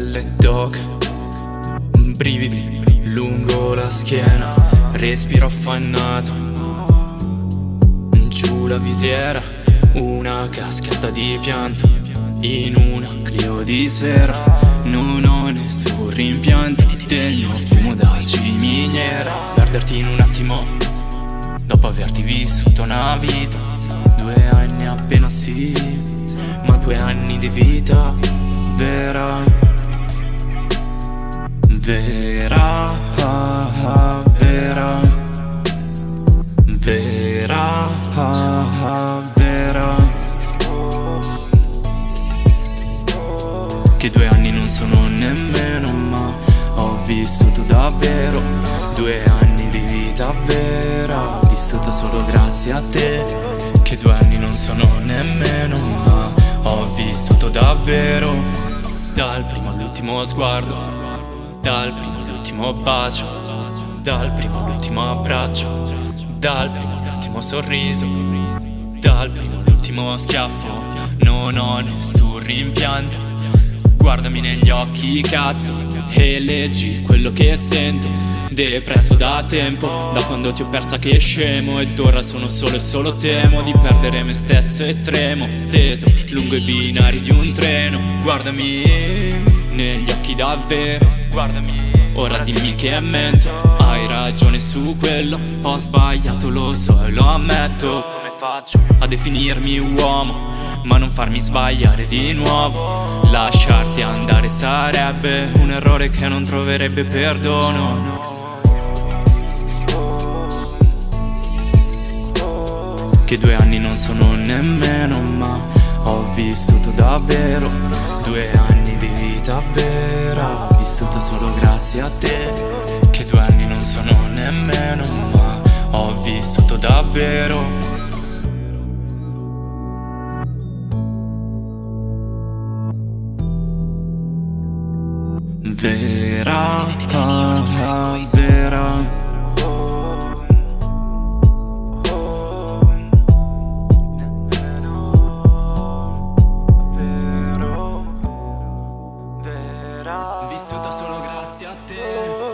pelle d'oca Brividi lungo la schiena. Respiro affannato. Giù la visiera. Una cascata di pianto. In una Clio di sera. Non ho nessun rimpianto. Del mio fumo da ciminiera. Perderti in un attimo. Dopo averti vissuto una vita. Due anni appena sì. Ma due anni di vita. Vera Vera, vera. Vera, vera. Che due anni non sono nemmeno ma Ho vissuto davvero Due anni di vita vera. Vissuta solo grazie a te Che due anni non sono nemmeno ma Ho vissuto davvero. Dal primo all'ultimo sguardo dal primo all'ultimo bacio, dal primo all'ultimo abbraccio, dal primo all'ultimo sorriso, dal primo all'ultimo schiaffo, non ho nessun rimpianto. Guardami negli occhi, cazzo, e leggi quello che sento. Depresso da tempo, da quando ti ho persa che scemo Ed ora sono solo e solo temo di perdere me stesso e tremo Steso lungo i binari di un treno Guardami negli occhi davvero? Guardami. Ora dimmi che mento. Hai ragione su quello. Ho sbagliato lo so e lo ammetto. Come faccio a definirmi uomo Ma non farmi sbagliare di nuovo. Lasciarti andare sarebbe Un errore che non troverebbe perdono. Che due anni non sono nemmeno ma Ho vissuto davvero Due anni di vita vera Vissuta solo grazie a te Che due anni non sono nemmeno ma Ho vissuto davvero. Vera, vera Vissuta solo grazie a te